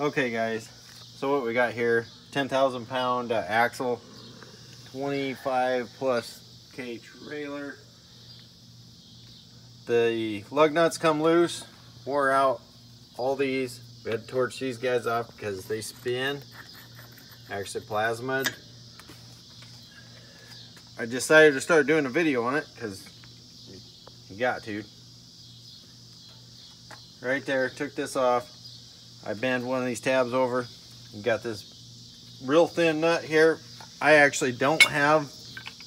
Okay guys, so what we got here, 10,000 pound uh, axle, 25 plus K trailer. The lug nuts come loose, wore out all these. We had to torch these guys off because they spin, actually plasmid. I decided to start doing a video on it because you got to. Right there, took this off. I bend one of these tabs over. You got this real thin nut here. I actually don't have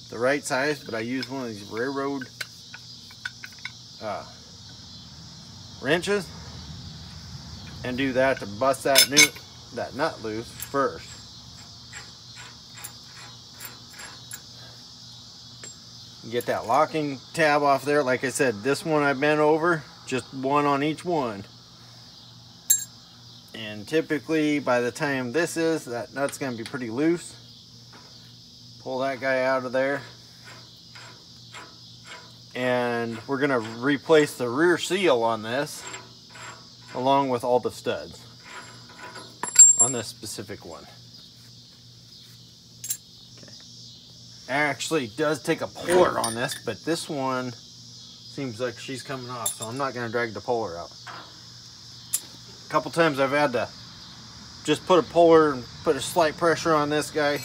the right size, but I use one of these railroad uh, wrenches and do that to bust that new that nut loose first. Get that locking tab off there. Like I said, this one I bent over, just one on each one. And typically by the time this is, that nut's gonna be pretty loose. Pull that guy out of there. And we're gonna replace the rear seal on this along with all the studs on this specific one. Okay. Actually does take a puller on this, but this one seems like she's coming off, so I'm not gonna drag the puller out couple times I've had to just put a puller and put a slight pressure on this guy.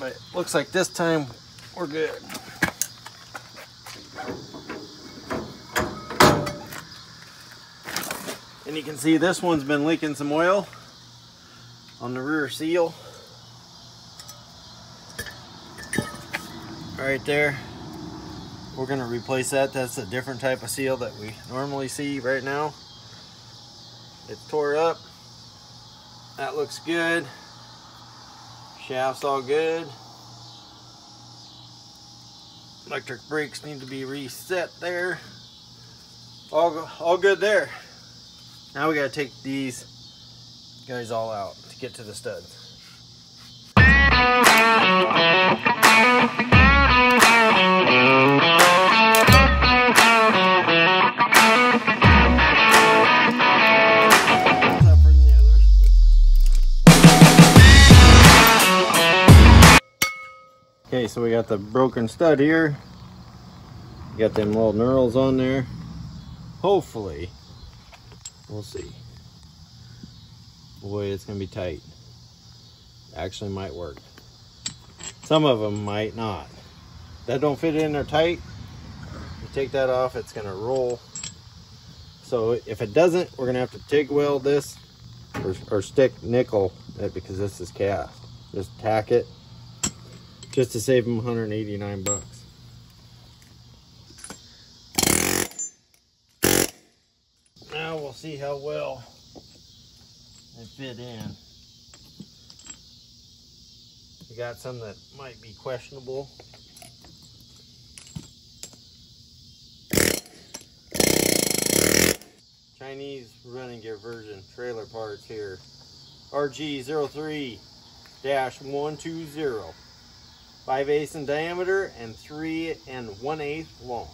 But looks like this time we're good. And you can see this one's been leaking some oil on the rear seal. Right there. We're gonna replace that. That's a different type of seal that we normally see right now. It tore up. That looks good. Shaft's all good. Electric brakes need to be reset there. All, all good there. Now we gotta take these guys all out to get to the studs. Okay, so we got the broken stud here. Got them little knurls on there. Hopefully, we'll see. Boy, it's gonna be tight. Actually might work. Some of them might not. That don't fit in there tight. You take that off, it's gonna roll. So if it doesn't, we're gonna have to TIG weld this or, or stick nickel it because this is cast. Just tack it just to save them 189 bucks. Now we'll see how well they fit in. We got some that might be questionable. Chinese running gear version trailer parts here. RG03-120. 5 eighths in diameter and 3 and 1 eighth long.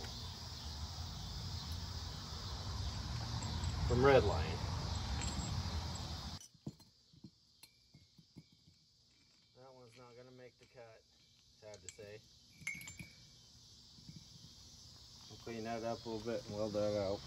From Redline. That one's not going to make the cut, sad to say. Clean that up a little bit and weld that out.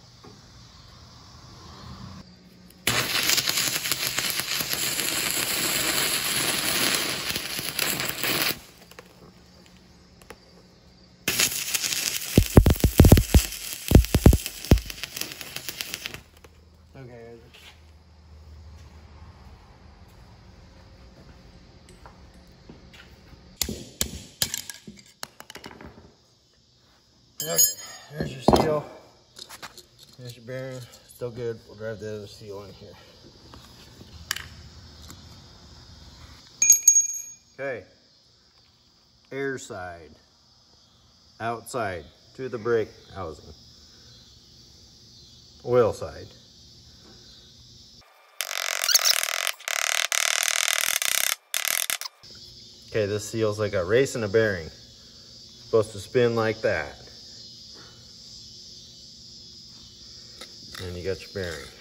Okay, there's your seal. There's your bearing. Still good. We'll drive the other seal in here. Okay. Air side. Outside to the brake housing. Oil side. Okay, this seal's like a race and a bearing. Supposed to spin like that. and you got your bearing.